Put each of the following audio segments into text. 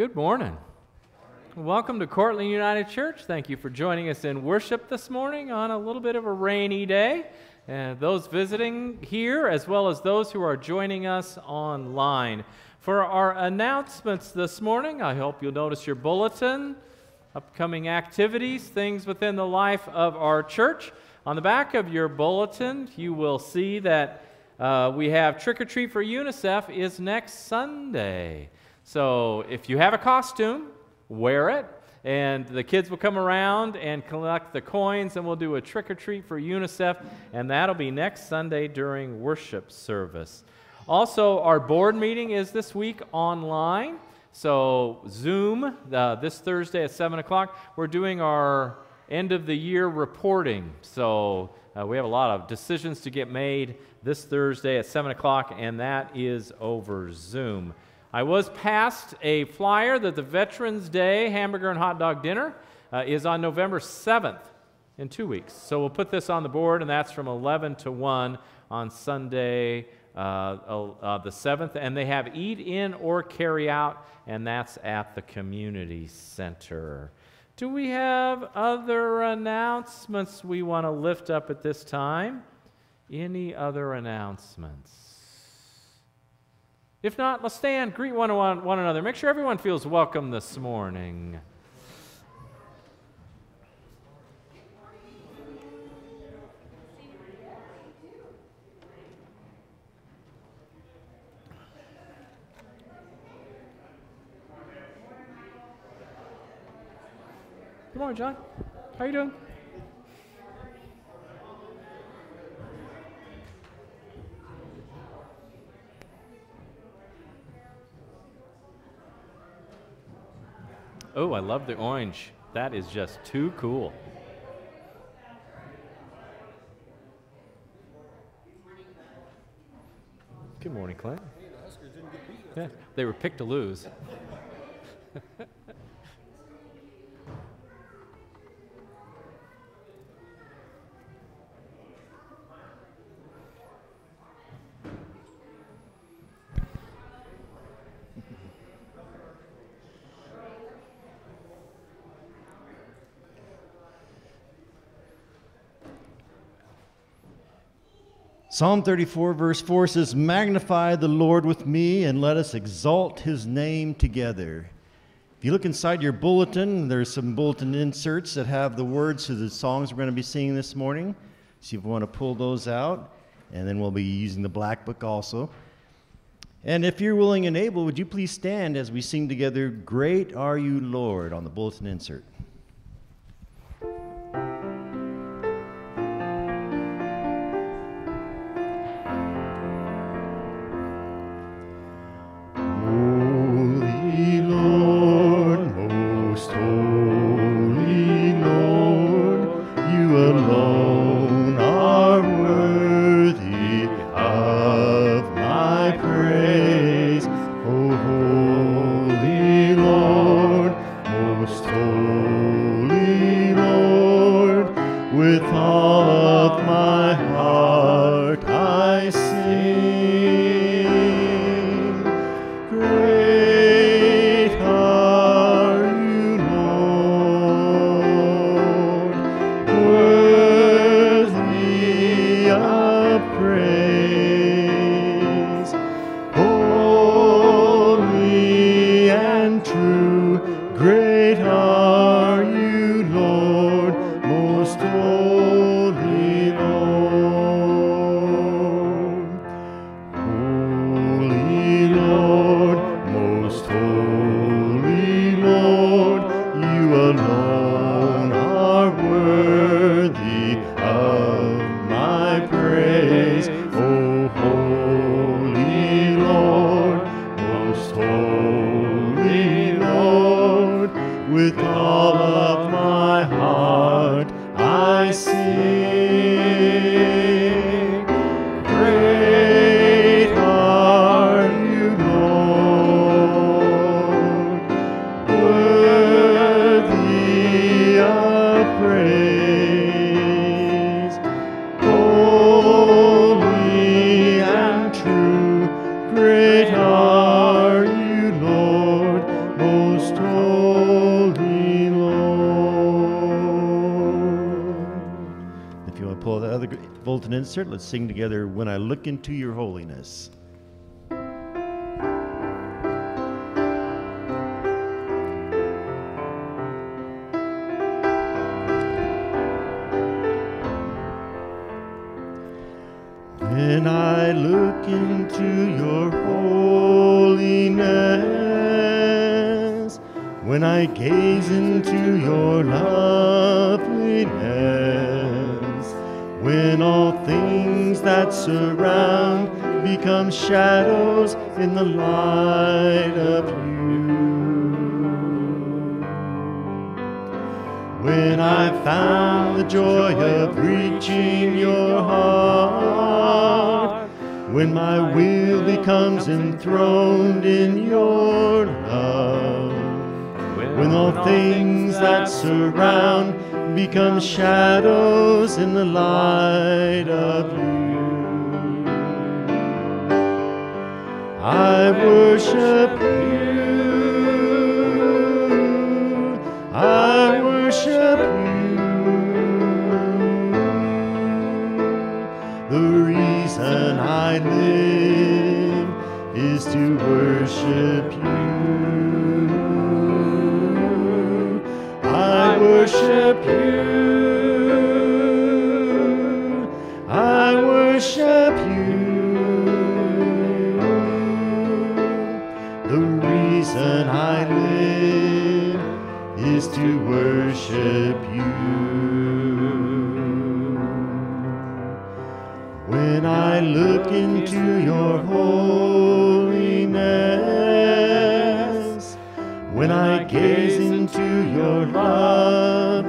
Good morning. Welcome to Cortland United Church. Thank you for joining us in worship this morning on a little bit of a rainy day. And those visiting here, as well as those who are joining us online. For our announcements this morning, I hope you'll notice your bulletin, upcoming activities, things within the life of our church. On the back of your bulletin, you will see that uh, we have Trick or Treat for UNICEF is next Sunday. So if you have a costume, wear it. And the kids will come around and collect the coins, and we'll do a trick or treat for UNICEF, and that'll be next Sunday during worship service. Also, our board meeting is this week online. So, Zoom, uh, this Thursday at 7 o'clock, we're doing our end of the year reporting. So, uh, we have a lot of decisions to get made this Thursday at 7 o'clock, and that is over Zoom. I was passed a flyer that the Veterans Day hamburger and hot dog dinner uh, is on November 7th in two weeks. So we'll put this on the board, and that's from 11 to 1 on Sunday, uh, uh, the 7th. And they have eat in or carry out, and that's at the community center. Do we have other announcements we want to lift up at this time? Any other announcements? If not, let's stand, greet one, one, one another. Make sure everyone feels welcome this morning. Good morning, John. How are you doing? Oh, I love the orange. That is just too cool. Good morning, Clint. Yeah, they were picked to lose. Psalm 34, verse 4 says, Magnify the Lord with me and let us exalt his name together. If you look inside your bulletin, there's some bulletin inserts that have the words to the songs we're going to be singing this morning. So if you want to pull those out, and then we'll be using the black book also. And if you're willing and able, would you please stand as we sing together, Great Are You, Lord, on the bulletin insert. Let's sing together When I Look into Your Holiness. When I look into your holiness, when I gaze into your loveliness, when all things that surround become shadows in the light of you. When I found the joy of reaching your heart, when my will becomes enthroned in your love, when all things that surround become shadows in the light of you. I worship you. I worship you. The reason I live is to worship you. I worship you. Reason I live is to worship you. When I look into your holiness, when I gaze into your loveliness,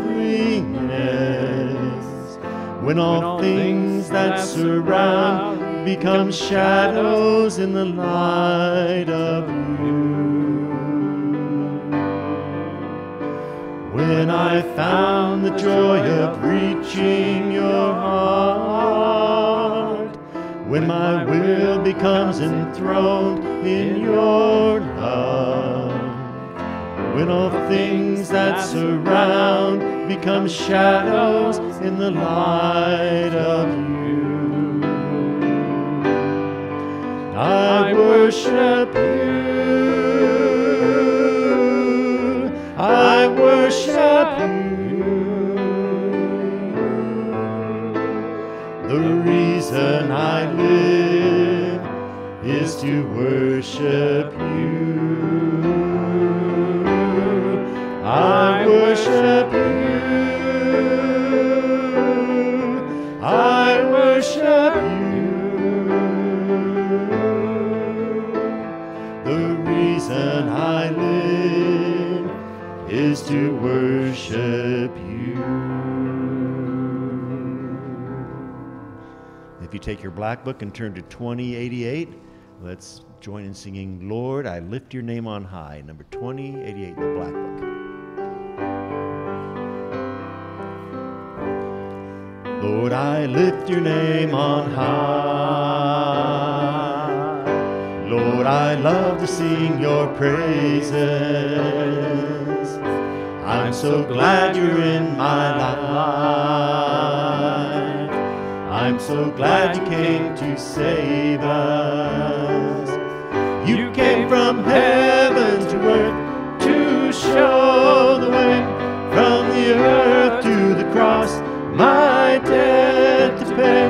when all things that surround become shadows in the light of you. When I found the joy of reaching your heart, when my will becomes enthroned in your love, when all things that surround become shadows in the light of you. I worship you. Worship you. The reason I live is to worship you. I worship you. I worship you. The reason I live is to worship you. If you take your black book and turn to 2088, let's join in singing, Lord, I lift your name on high, number 2088 in the black book. Lord, I lift your name on high. Lord, I love to sing your praises. I'm so glad you're in my life. I'm so glad you came to save us. You came from heaven to earth to show the way from the earth to the cross. My debt to pay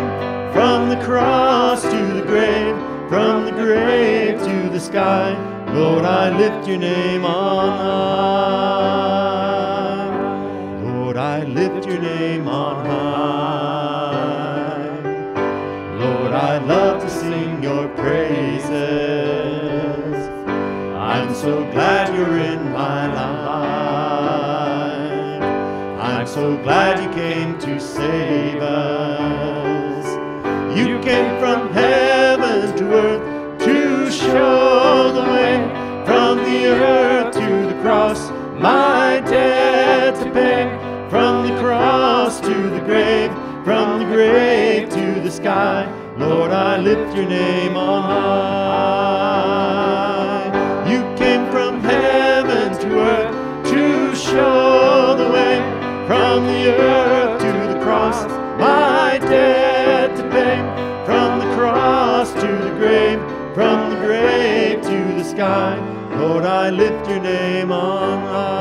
from the cross to the grave, from the grave to the sky. Lord, I lift your name on high. Lift your name on high. Lord, I'd love to sing your praises. I'm so glad you're in my life. I'm so glad you came to save us. You came from heaven to earth to show the way from the earth sky. Lord, I lift your name on high. You came from heaven to earth to show the way from the earth to the cross. My debt to pay from the cross to the grave, from the grave to the sky. Lord, I lift your name on high.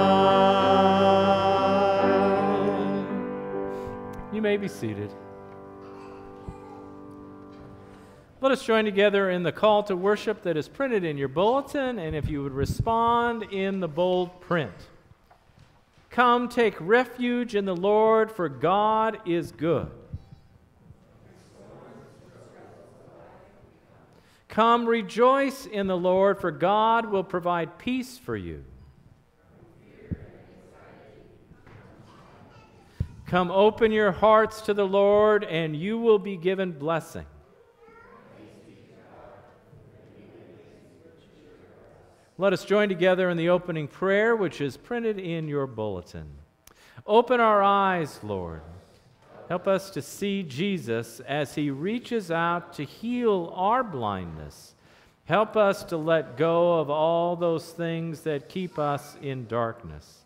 You may be seated. Let us join together in the call to worship that is printed in your bulletin, and if you would respond in the bold print. Come take refuge in the Lord, for God is good. Come rejoice in the Lord, for God will provide peace for you. Come open your hearts to the Lord, and you will be given blessing. Let us join together in the opening prayer, which is printed in your bulletin. Open our eyes, Lord. Help us to see Jesus as he reaches out to heal our blindness. Help us to let go of all those things that keep us in darkness.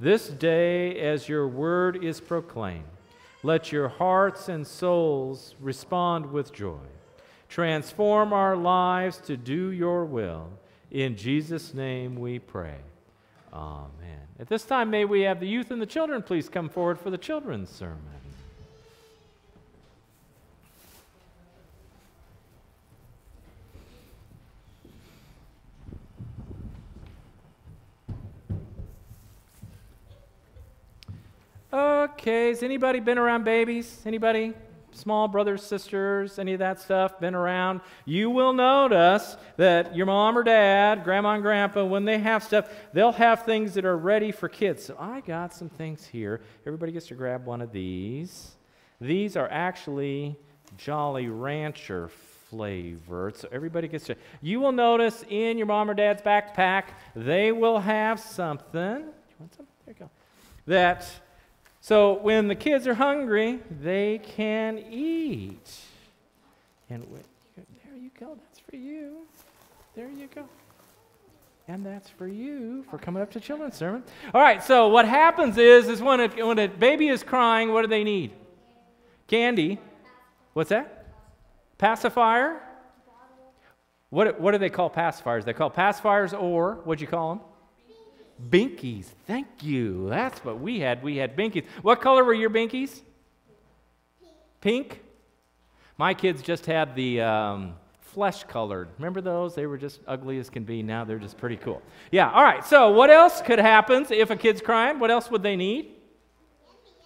This day, as your word is proclaimed, let your hearts and souls respond with joy. Transform our lives to do your will. In Jesus' name we pray. Amen. At this time, may we have the youth and the children please come forward for the children's sermon. Okay, has anybody been around babies? Anybody? Small brothers, sisters, any of that stuff, been around, you will notice that your mom or dad, grandma and grandpa, when they have stuff, they'll have things that are ready for kids. So I got some things here. Everybody gets to grab one of these. These are actually Jolly Rancher flavored. So everybody gets to. You will notice in your mom or dad's backpack, they will have something. You want some? There you go. That so when the kids are hungry, they can eat. And there you go. That's for you. There you go. And that's for you for coming up to children's sermon. All right. So what happens is, is when a, when a baby is crying, what do they need? Candy. What's that? Pacifier. What, what do they call pacifiers? They call pacifiers or what'd you call them? Binkies. Thank you. That's what we had. We had binkies. What color were your binkies? Pink. Pink? My kids just had the um, flesh colored. Remember those? They were just ugly as can be. Now they're just pretty cool. Yeah, all right. So, what else could happen if a kid's crying? What else would they need?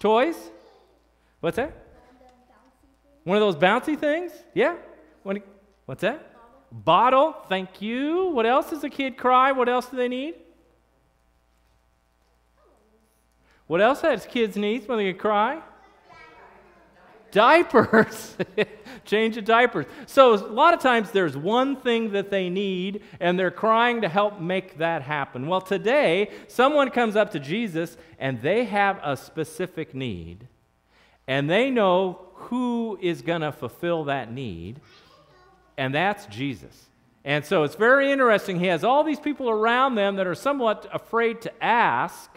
Toys? What's that? One of those bouncy things? Yeah? What's that? Bottle. Thank you. What else does a kid cry? What else do they need? What else has kids needs when they cry? Diapers. Change of diapers. So, a lot of times there's one thing that they need, and they're crying to help make that happen. Well, today, someone comes up to Jesus and they have a specific need, and they know who is going to fulfill that need, and that's Jesus. And so it's very interesting. He has all these people around them that are somewhat afraid to ask,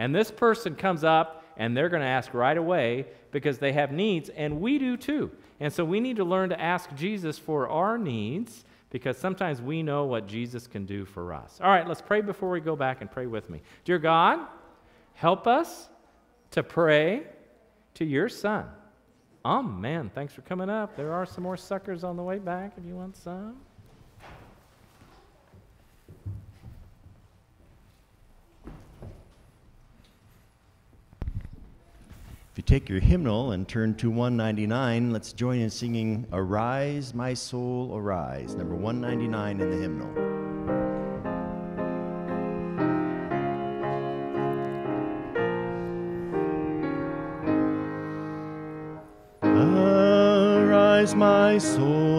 and this person comes up and they're going to ask right away because they have needs, and we do too. And so we need to learn to ask Jesus for our needs because sometimes we know what Jesus can do for us. All right, let's pray before we go back and pray with me. Dear God, help us to pray to your Son. Oh, man, thanks for coming up. There are some more suckers on the way back if you want some. You take your hymnal and turn to 199, let's join in singing Arise, My Soul, Arise, number 199 in the hymnal. Arise, my soul,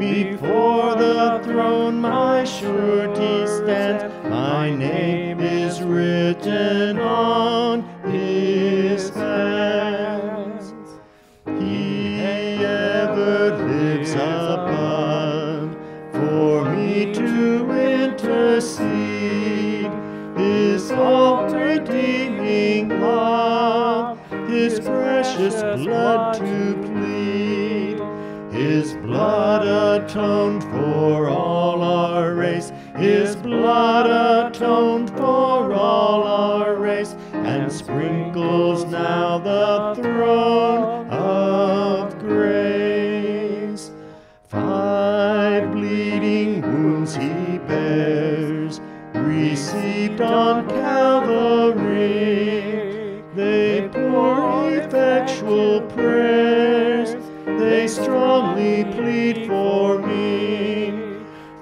Before the throne my surety stands, my name is written on his hands. He ever lives above for me to intercede. His all redeeming love, his precious blood atoned for all our race. His blood atoned for all our race, and sprinkles now the throne of grace. Five bleeding wounds he bears, received on Calvary. They pour effectual prayers, they strongly plead for me.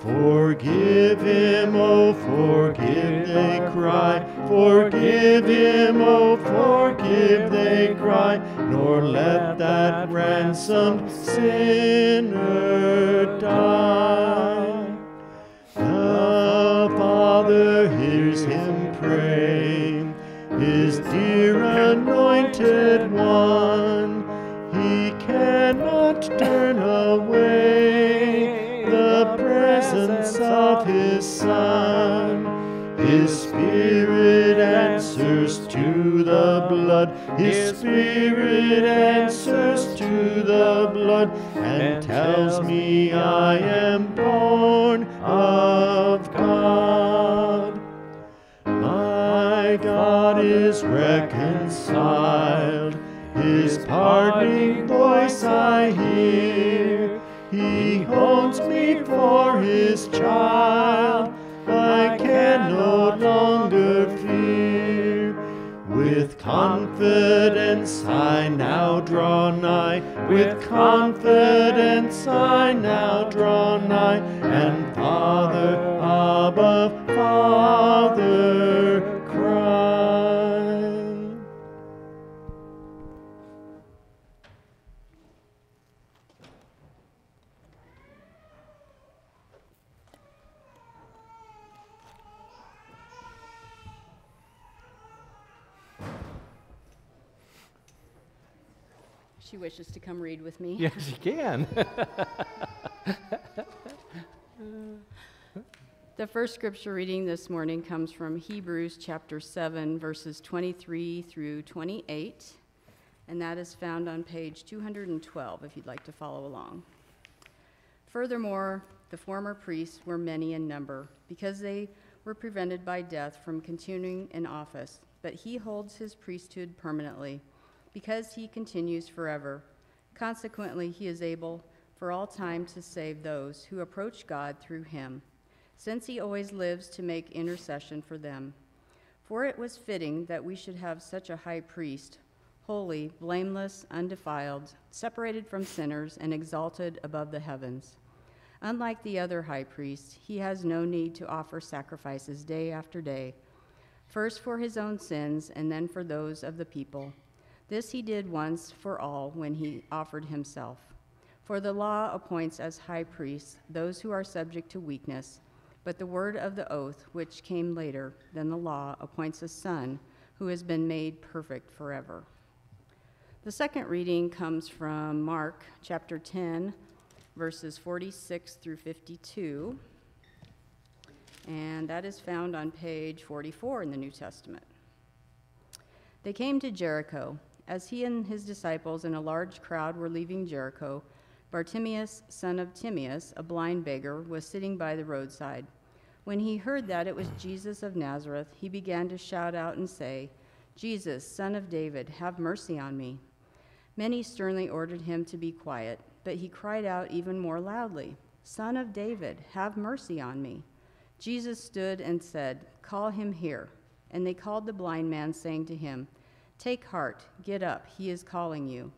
Forgive him, oh, forgive, they cry. Forgive him, oh, forgive, they cry. Nor let that ransomed sinner die. Of his Son. His Spirit answers to the blood. His Spirit answers to the blood and tells me I am born of God. My God is reconciled. His pardoning voice I hear. He holds me for child. I can no longer fear. With confidence I now draw nigh. With confidence I now draw nigh. And Father, above Father, She wishes to come read with me. Yes, you can. The first scripture reading this morning comes from Hebrews chapter 7, verses 23 through 28, and that is found on page 212 if you'd like to follow along. Furthermore, the former priests were many in number because they were prevented by death from continuing in office, but he holds his priesthood permanently because he continues forever. Consequently, he is able for all time to save those who approach God through him, since he always lives to make intercession for them. For it was fitting that we should have such a high priest, holy, blameless, undefiled, separated from sinners, and exalted above the heavens. Unlike the other high priests, he has no need to offer sacrifices day after day, first for his own sins and then for those of the people. This he did once for all when he offered himself. For the law appoints as high priests those who are subject to weakness, but the word of the oath, which came later than the law, appoints a son who has been made perfect forever. The second reading comes from Mark chapter 10, verses 46 through 52, and that is found on page 44 in the New Testament. They came to Jericho. As he and his disciples and a large crowd were leaving Jericho, Bartimaeus, son of Timaeus, a blind beggar, was sitting by the roadside. When he heard that it was Jesus of Nazareth, he began to shout out and say, Jesus, son of David, have mercy on me. Many sternly ordered him to be quiet, but he cried out even more loudly, Son of David, have mercy on me. Jesus stood and said, Call him here. And they called the blind man, saying to him, Take heart, get up, he is calling you.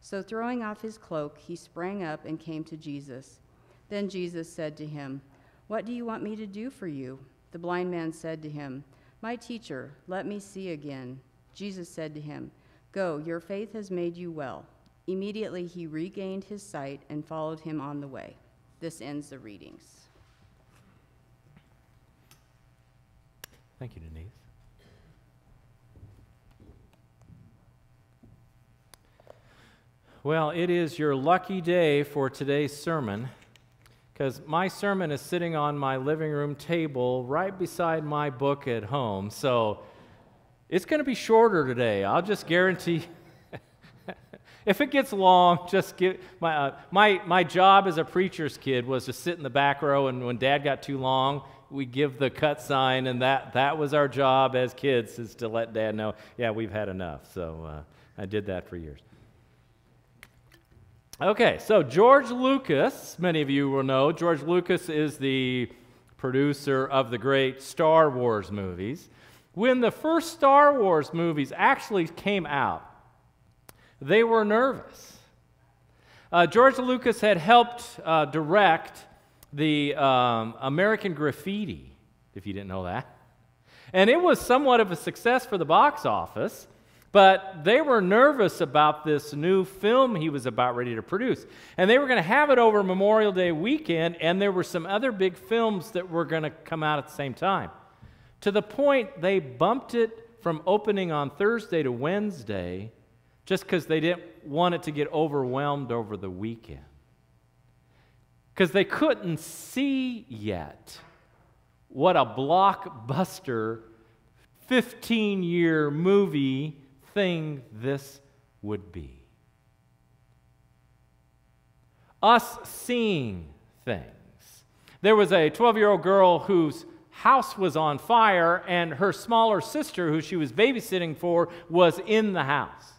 So throwing off his cloak, he sprang up and came to Jesus. Then Jesus said to him, What do you want me to do for you? The blind man said to him, My teacher, let me see again. Jesus said to him, Go, your faith has made you well. Immediately he regained his sight and followed him on the way. This ends the readings. Thank you, Denise. Well, it is your lucky day for today's sermon because my sermon is sitting on my living room table right beside my book at home. So it's going to be shorter today. I'll just guarantee If it gets long, just give my, uh, my, my job as a preacher's kid was to sit in the back row, and when dad got too long, we give the cut sign, and that, that was our job as kids, is to let dad know, yeah, we've had enough. So uh, I did that for years. Okay, so George Lucas, many of you will know, George Lucas is the producer of the great Star Wars movies. When the first Star Wars movies actually came out, they were nervous. Uh, George Lucas had helped uh, direct the um, American Graffiti, if you didn't know that. And it was somewhat of a success for the box office, but they were nervous about this new film he was about ready to produce. And they were going to have it over Memorial Day weekend, and there were some other big films that were going to come out at the same time. To the point they bumped it from opening on Thursday to Wednesday just because they didn't want it to get overwhelmed over the weekend. Because they couldn't see yet what a blockbuster 15 year movie thing this would be. Us seeing things. There was a 12 year old girl whose house was on fire, and her smaller sister, who she was babysitting for, was in the house.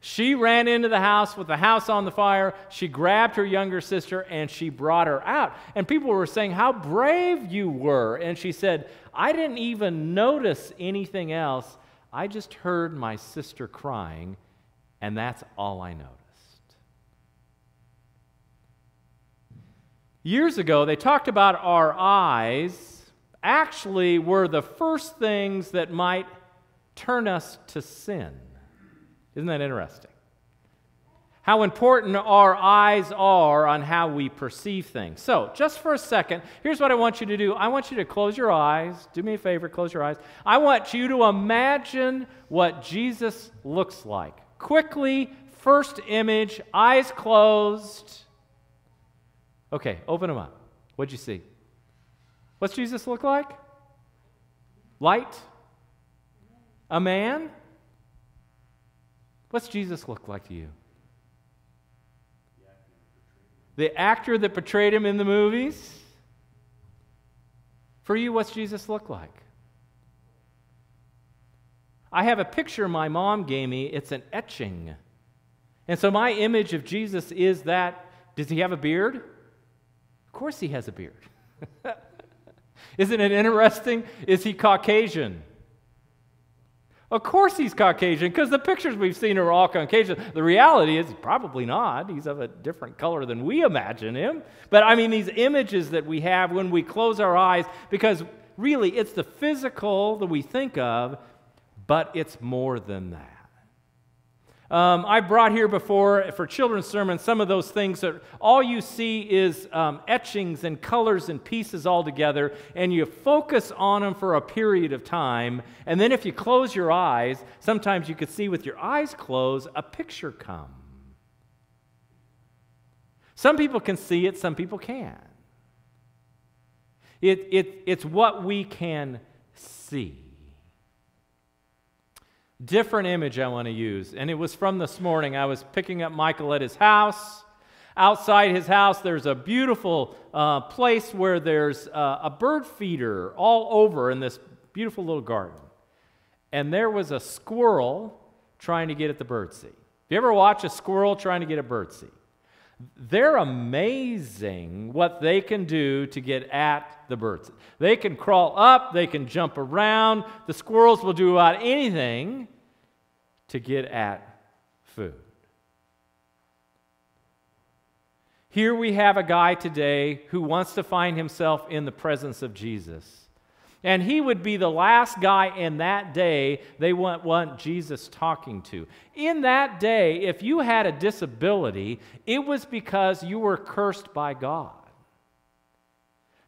She ran into the house with the house on the fire. She grabbed her younger sister and she brought her out. And people were saying, How brave you were. And she said, I didn't even notice anything else. I just heard my sister crying, and that's all I noticed. Years ago, they talked about our eyes actually were the first things that might turn us to sin. Isn't that interesting? How important our eyes are on how we perceive things. So, just for a second, here's what I want you to do. I want you to close your eyes. Do me a favor, close your eyes. I want you to imagine what Jesus looks like. Quickly, first image, eyes closed. Okay, open them up. What'd you see? What's Jesus look like? Light? A man? What's Jesus look like to you? The actor that portrayed him in the movies? For you, what's Jesus look like? I have a picture my mom gave me. It's an etching. And so my image of Jesus is that does he have a beard? Of course he has a beard. Isn't it interesting? Is he Caucasian? Of course he's Caucasian, because the pictures we've seen are all Caucasian. The reality is, probably not. He's of a different color than we imagine him. But I mean, these images that we have when we close our eyes, because really it's the physical that we think of, but it's more than that. Um, I brought here before for children's sermons some of those things that all you see is um, etchings and colors and pieces all together, and you focus on them for a period of time. And then if you close your eyes, sometimes you could see with your eyes closed a picture come. Some people can see it, some people can't. It, it, it's what we can see different image I want to use. And it was from this morning. I was picking up Michael at his house. Outside his house, there's a beautiful uh, place where there's uh, a bird feeder all over in this beautiful little garden. And there was a squirrel trying to get at the birdseed. Have you ever watch a squirrel trying to get a birdseed? They're amazing what they can do to get at the birds. They can crawl up, they can jump around. The squirrels will do about anything to get at food. Here we have a guy today who wants to find himself in the presence of Jesus. And he would be the last guy in that day they want, want Jesus talking to. In that day, if you had a disability, it was because you were cursed by God.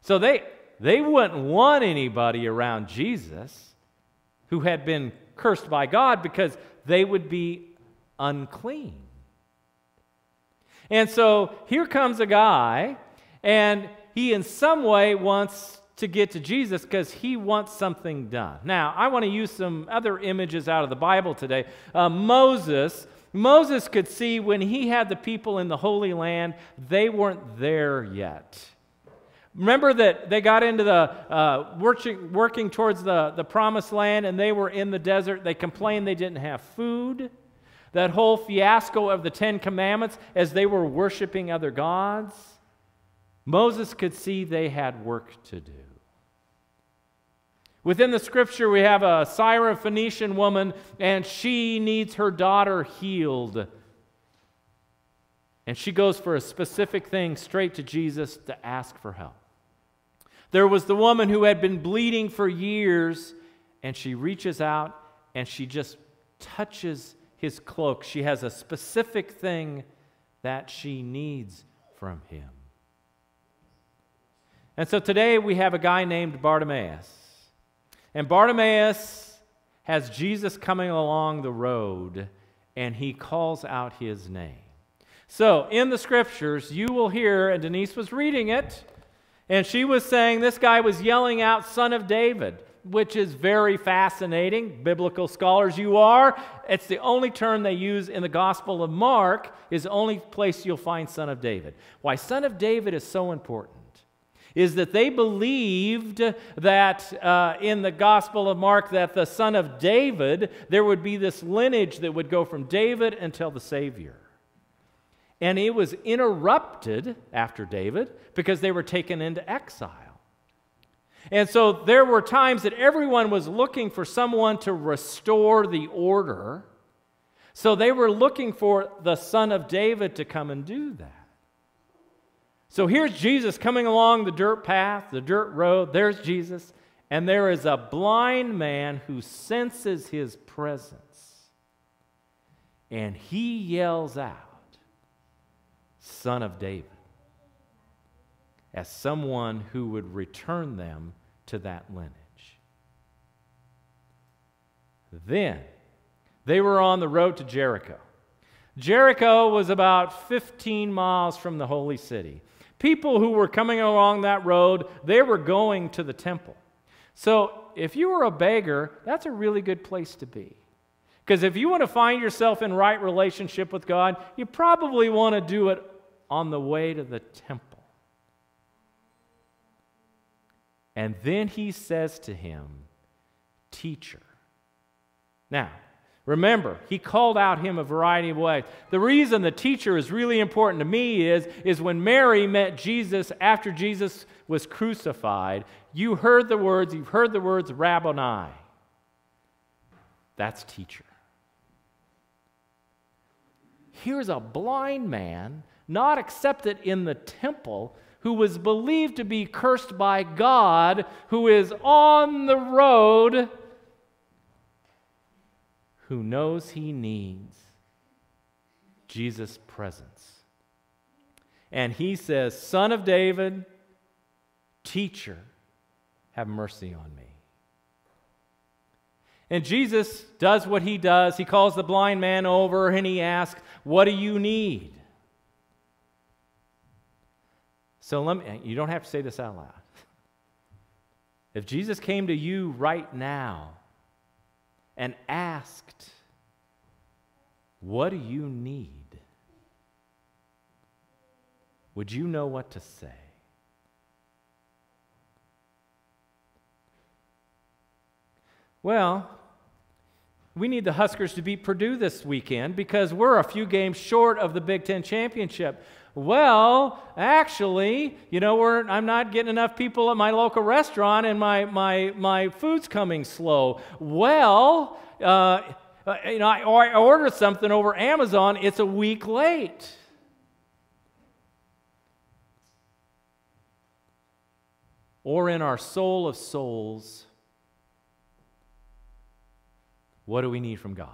So they, they wouldn't want anybody around Jesus who had been cursed by God because they would be unclean. And so here comes a guy, and he in some way wants to get to Jesus because he wants something done. Now, I want to use some other images out of the Bible today. Uh, Moses Moses could see when he had the people in the Holy Land, they weren't there yet. Remember that they got into the uh, working, working towards the, the promised land and they were in the desert. They complained they didn't have food. That whole fiasco of the Ten Commandments as they were worshiping other gods. Moses could see they had work to do. Within the scripture, we have a Syrophoenician woman, and she needs her daughter healed. And she goes for a specific thing straight to Jesus to ask for help. There was the woman who had been bleeding for years, and she reaches out and she just touches his cloak. She has a specific thing that she needs from him. And so today we have a guy named Bartimaeus. And Bartimaeus has Jesus coming along the road, and he calls out his name. So in the scriptures, you will hear, and Denise was reading it, and she was saying this guy was yelling out, Son of David, which is very fascinating. Biblical scholars, you are. It's the only term they use in the Gospel of Mark, is the only place you'll find Son of David. Why Son of David is so important is that they believed that uh, in the Gospel of Mark that the son of David, there would be this lineage that would go from David until the Savior. And it was interrupted after David because they were taken into exile. And so there were times that everyone was looking for someone to restore the order. So they were looking for the son of David to come and do that. So here's Jesus coming along the dirt path, the dirt road. There's Jesus. And there is a blind man who senses his presence. And he yells out, Son of David, as someone who would return them to that lineage. Then they were on the road to Jericho. Jericho was about 15 miles from the holy city people who were coming along that road, they were going to the temple. So if you were a beggar, that's a really good place to be. Because if you want to find yourself in right relationship with God, you probably want to do it on the way to the temple. And then he says to him, Teacher. Now, Remember, he called out him a variety of ways. The reason the teacher is really important to me is, is when Mary met Jesus after Jesus was crucified, you heard the words, you've heard the words Rabboni. That's teacher. Here's a blind man, not accepted in the temple, who was believed to be cursed by God, who is on the road who knows he needs Jesus' presence. And he says, Son of David, teacher, have mercy on me. And Jesus does what he does. He calls the blind man over and he asks, What do you need? So let me, you don't have to say this out loud. If Jesus came to you right now and asked, What do you need? Would you know what to say? Well, we need the Huskers to beat Purdue this weekend because we're a few games short of the Big Ten championship. Well, actually, you know, I'm not getting enough people at my local restaurant and my, my, my food's coming slow. Well, uh, uh you know, I, I ordered something over Amazon, it's a week late. Or in our soul of souls, what do we need from God?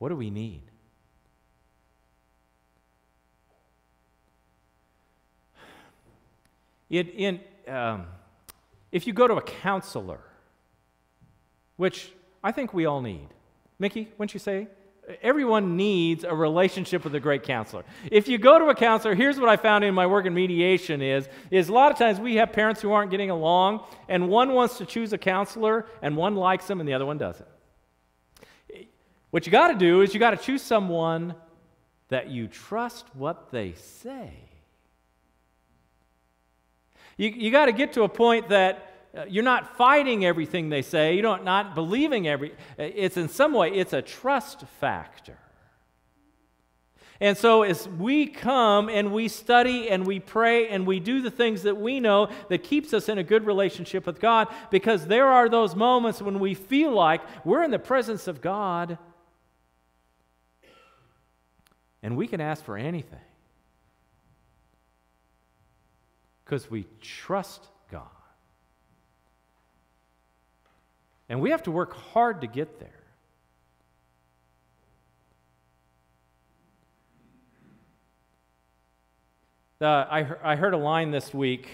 What do we need? It, in, um, if you go to a counselor, which I think we all need, Mickey, wouldn't you say? everyone needs a relationship with a great counselor. If you go to a counselor, here's what I found in my work in mediation is, is a lot of times we have parents who aren't getting along, and one wants to choose a counselor, and one likes them, and the other one doesn't. What you got to do is you got to choose someone that you trust what they say. You, you got to get to a point that uh, you're not fighting everything they say. You don't not believing every. It's in some way it's a trust factor. And so, as we come and we study and we pray and we do the things that we know that keeps us in a good relationship with God, because there are those moments when we feel like we're in the presence of God and we can ask for anything because we trust God. And we have to work hard to get there. Uh, I, I heard a line this week.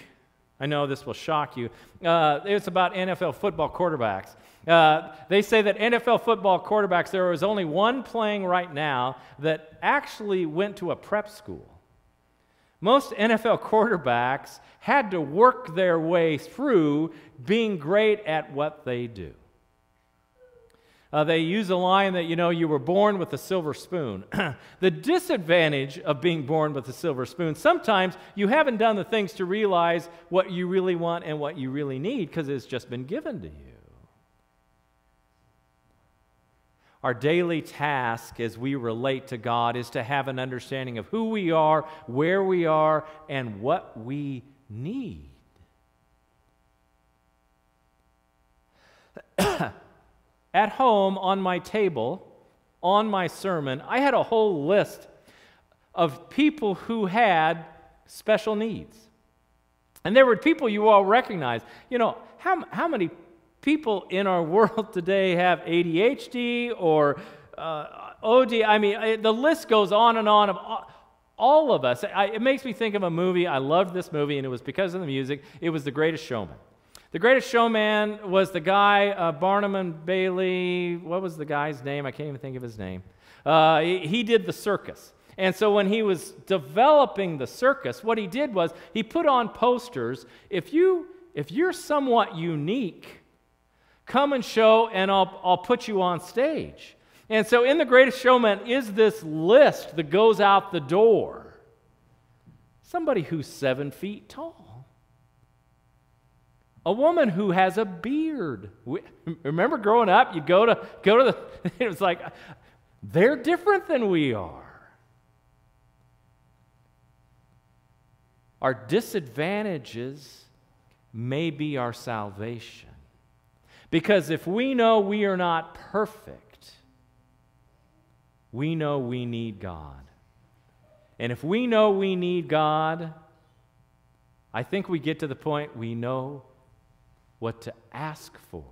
I know this will shock you. Uh, it's about NFL football quarterbacks. Uh, they say that NFL football quarterbacks, there is only one playing right now that actually went to a prep school. Most NFL quarterbacks had to work their way through being great at what they do. Uh, they use a line that, you know, you were born with a silver spoon. the disadvantage of being born with a silver spoon, sometimes you haven't done the things to realize what you really want and what you really need because it's just been given to you. Our daily task as we relate to God is to have an understanding of who we are, where we are, and what we need. At home, on my table, on my sermon, I had a whole list of people who had special needs. And there were people you all recognize. You know, how, how many people in our world today have ADHD or uh, OD? I mean, the list goes on and on of all of us. I, it makes me think of a movie. I loved this movie, and it was because of the music. It was The Greatest Showman. The greatest showman was the guy, uh, Barnum and Bailey. What was the guy's name? I can't even think of his name. Uh, he, he did the circus. And so when he was developing the circus, what he did was he put on posters. If, you, if you're somewhat unique, come and show, and I'll, I'll put you on stage. And so in The Greatest Showman is this list that goes out the door somebody who's seven feet tall a woman who has a beard. Remember growing up, you go to go to the it was like they're different than we are. Our disadvantages may be our salvation. Because if we know we are not perfect, we know we need God. And if we know we need God, I think we get to the point we know what to ask for.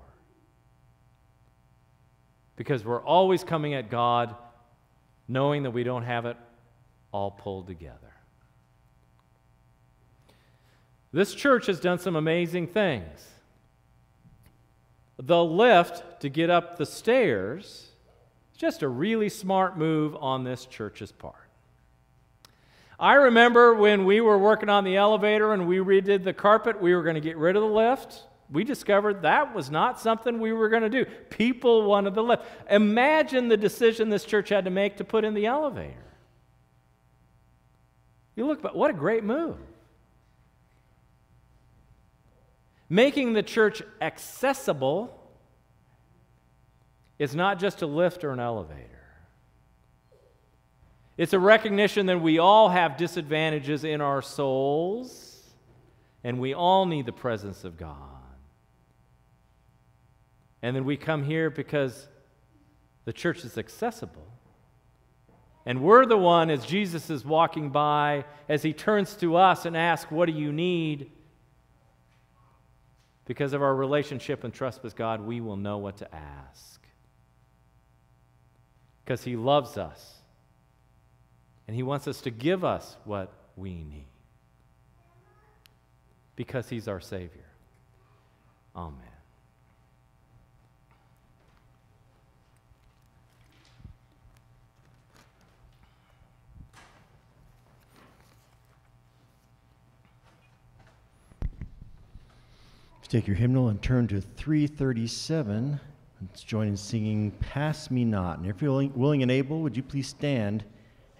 Because we're always coming at God knowing that we don't have it all pulled together. This church has done some amazing things. The lift to get up the stairs is just a really smart move on this church's part. I remember when we were working on the elevator and we redid the carpet, we were going to get rid of the lift we discovered that was not something we were going to do. People wanted the lift. Imagine the decision this church had to make to put in the elevator. You look, but what a great move. Making the church accessible is not just a lift or an elevator. It's a recognition that we all have disadvantages in our souls, and we all need the presence of God. And then we come here because the church is accessible. And we're the one, as Jesus is walking by, as he turns to us and asks, What do you need? Because of our relationship and trust with God, we will know what to ask. Because he loves us. And he wants us to give us what we need. Because he's our Savior. Amen. Take your hymnal and turn to 337. Let's join in singing Pass Me Not. And if you're willing, and able, would you please stand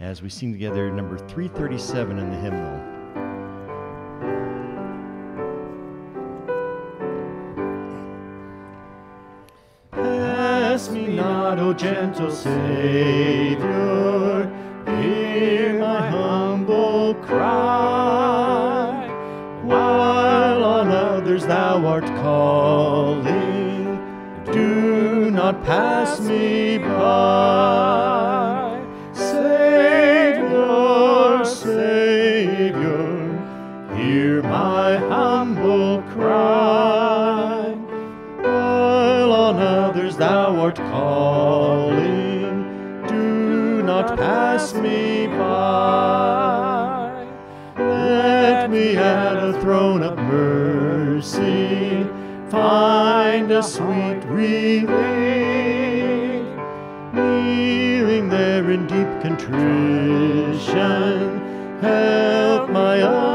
as we sing together number 337 in the hymnal? Pass me not, O gentle Savior, hear my humble cry. Thou art calling, do not pass me by. Savior, Savior, hear my humble cry. While on others thou art calling, do not pass me by. Let me at a throne of mercy find a sweet relief. Kneeling there in deep contrition, help my unbelief.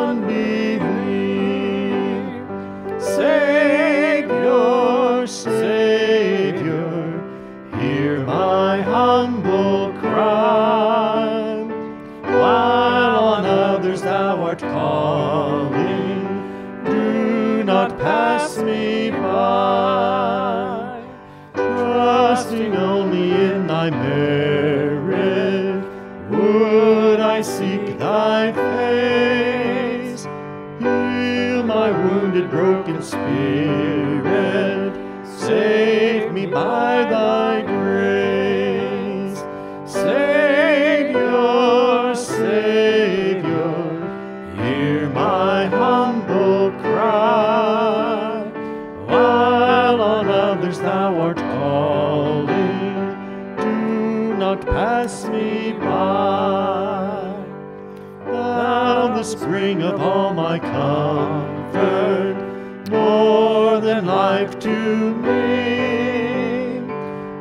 Broken spirit. Save me by life to me.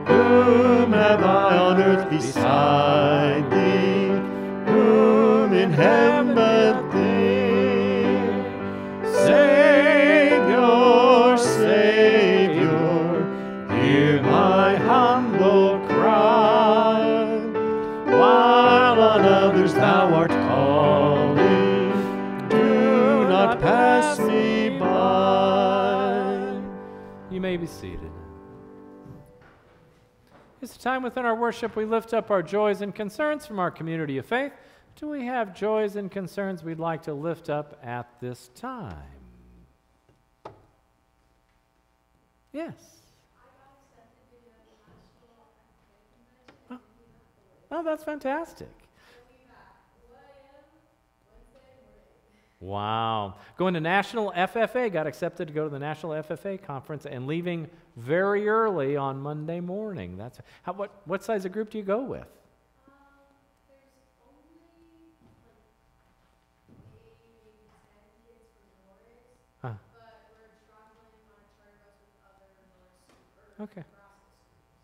Whom have I on earth beside thee? Whom in heaven may be seated. It's time within our worship we lift up our joys and concerns from our community of faith. Do we have joys and concerns we'd like to lift up at this time? Yes. Oh that's fantastic. Wow. Going to National FFA, got accepted to go to the National FFA conference and leaving very early on Monday morning. That's how, what, what size of group do you go with? Okay.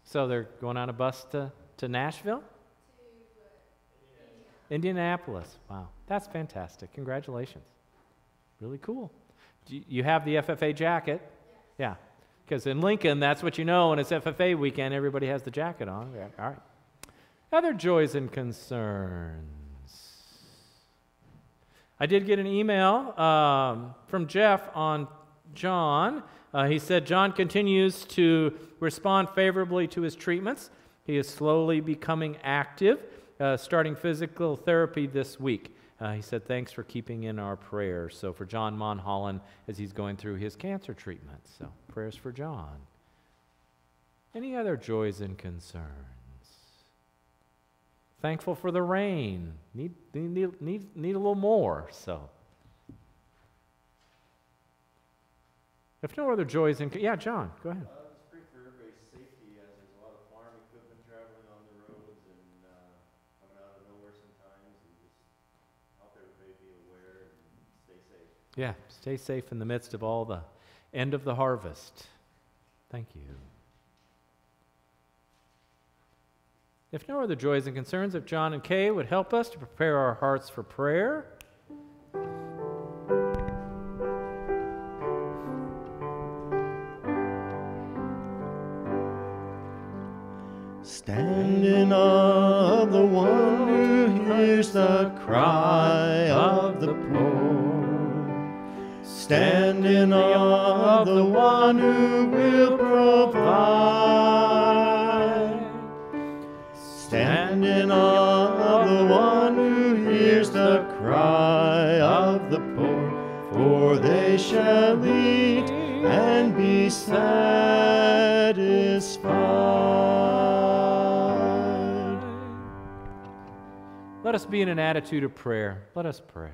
So they're going on a bus to, to Nashville? Indianapolis. Wow, that's fantastic. Congratulations. Really cool. Do you- You have the FFA jacket? Yeah. Because in Lincoln, that's what you know when it's FFA weekend, everybody has the jacket on. Yeah, All right. Other joys and concerns. I did get an email um, from Jeff on John. Uh, he said John continues to respond favorably to his treatments. He is slowly becoming active, uh, starting physical therapy this week. Uh, he said, Thanks for keeping in our prayers. So, for John Monholland as he's going through his cancer treatment. So, prayers for John. Any other joys and concerns? Thankful for the rain. Need, need, need, need a little more. So, if no other joys and yeah, John, go ahead. Yeah, stay safe in the midst of all the end of the harvest. Thank you. If no other joys and concerns, if John and Kay would help us to prepare our hearts for prayer. Standing on the one who hears the cry. In awe of the one who will provide. Stand in awe of the one who hears the cry of the poor, for they shall eat and be satisfied. Let us be in an attitude of prayer. Let us pray.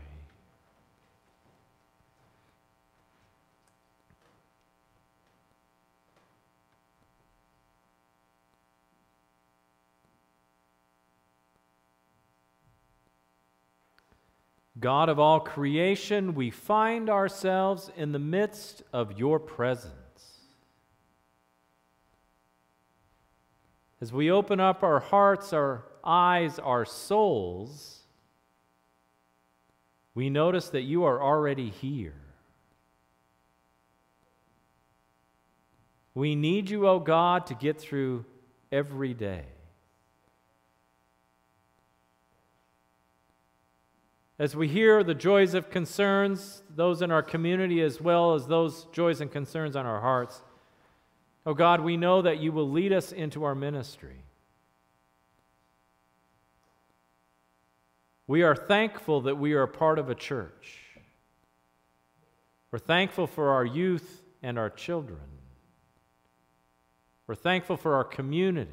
God of all creation, we find ourselves in the midst of your presence. As we open up our hearts, our eyes, our souls, we notice that you are already here. We need you, O oh God, to get through every day. As we hear the joys of concerns, those in our community as well as those joys and concerns on our hearts, oh God, we know that you will lead us into our ministry. We are thankful that we are part of a church. We're thankful for our youth and our children. We're thankful for our community.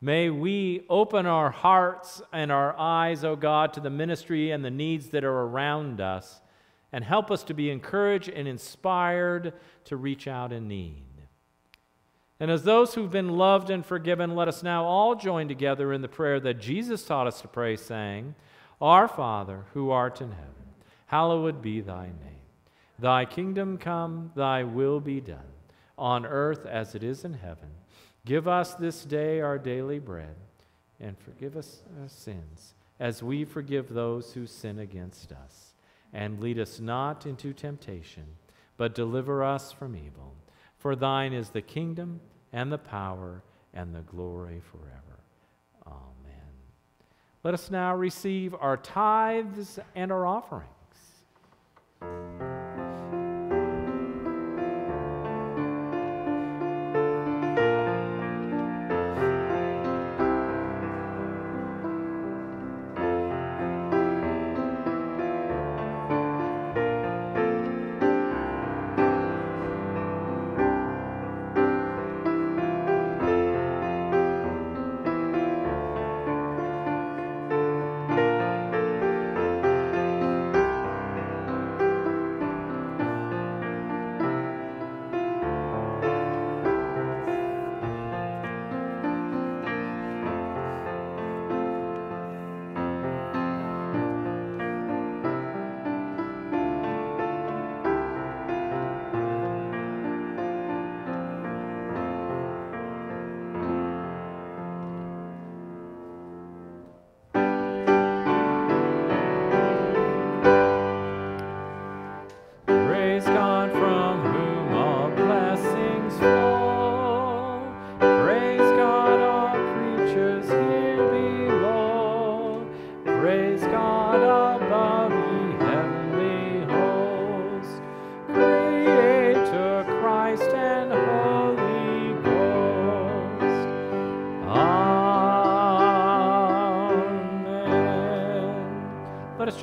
May we open our hearts and our eyes, O oh God, to the ministry and the needs that are around us and help us to be encouraged and inspired to reach out in need. And as those who've been loved and forgiven, let us now all join together in the prayer that Jesus taught us to pray, saying, Our Father, who art in heaven, hallowed be thy name. Thy kingdom come, thy will be done, on earth as it is in heaven. Give us this day our daily bread, and forgive us our sins, as we forgive those who sin against us. And lead us not into temptation, but deliver us from evil. For thine is the kingdom, and the power, and the glory forever. Amen. Let us now receive our tithes and our offerings.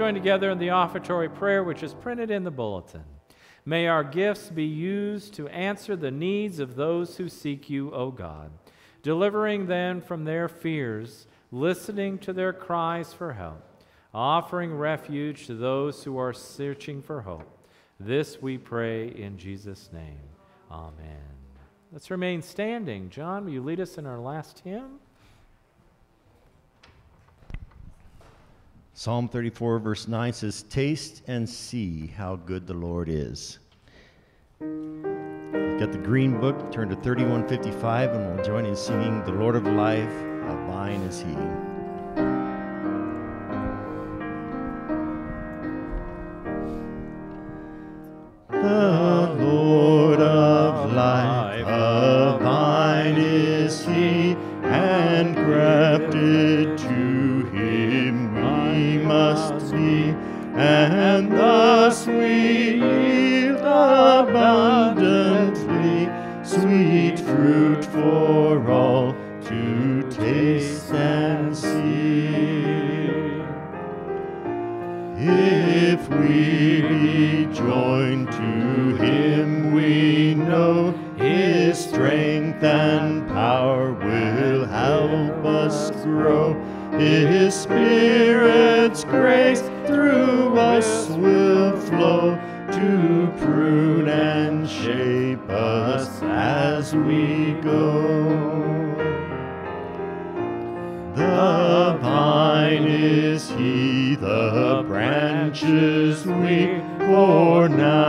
Join together in the offertory prayer which is printed in the bulletin. May our gifts be used to answer the needs of those who seek you, O God, delivering them from their fears, listening to their cries for help, offering refuge to those who are searching for hope. This we pray in Jesus' name. Amen. Let's remain standing. John, will you lead us in our last hymn? Psalm 34, verse 9 says, Taste and see how good the Lord is. You've got the green book, turn to 3155, and we'll join in singing, The Lord of Life, how mine is He. is he, the branches weak for now.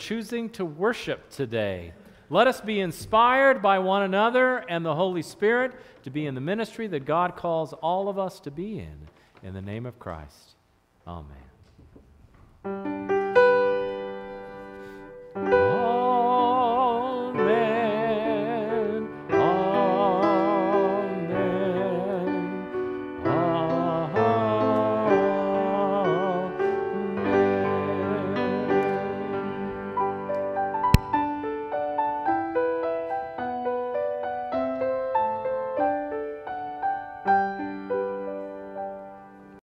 choosing to worship today. Let us be inspired by one another and the Holy Spirit to be in the ministry that God calls all of us to be in. In the name of Christ, amen. Oh.